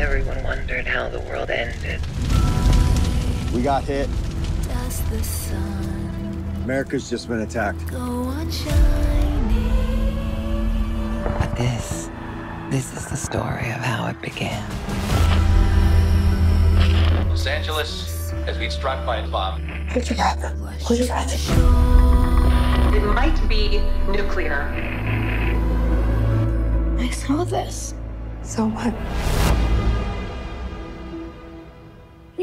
Everyone wondered how the world ended. We got hit. Does the sun America's just been attacked. go on shining? But this, this is the story of how it began. Los Angeles has been struck by a bomb. Hold your breath. Hold your breath. It might be nuclear. I saw this. So what?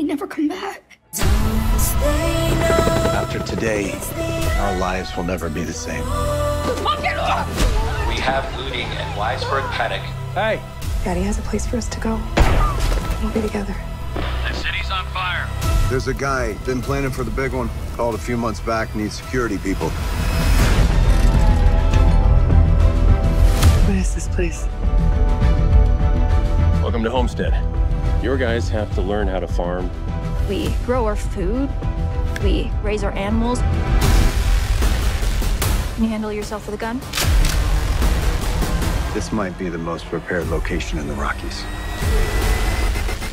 Never come back. After today, our lives will never be the same. We have looting and widespread panic. Hey! Daddy has a place for us to go. We'll be together. The city's on fire. There's a guy, been planning for the big one. Called a few months back, needs security people. What is this place? Welcome to Homestead. Your guys have to learn how to farm. We grow our food. We raise our animals. Can you handle yourself with a gun? This might be the most prepared location in the Rockies.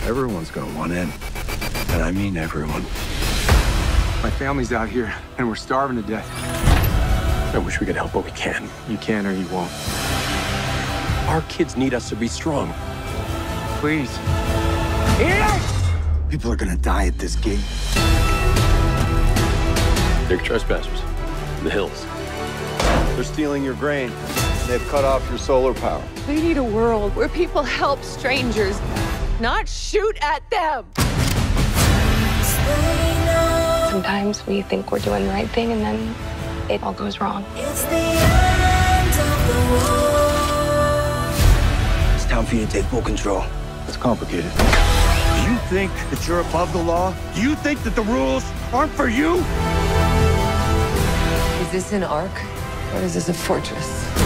Everyone's gonna want in. And I mean everyone. My family's out here, and we're starving to death. I wish we could help, but we can. You can or you won't. Our kids need us to be strong. Please. People are gonna die at this gate. They're trespassers. In the hills. They're stealing your grain. They've cut off your solar power. We need a world where people help strangers, not shoot at them. Sometimes we think we're doing the right thing and then it all goes wrong. It's the end of the world. It's time for you to take full control. It's complicated. Do you think that you're above the law? Do you think that the rules aren't for you? Is this an ark, or is this a fortress?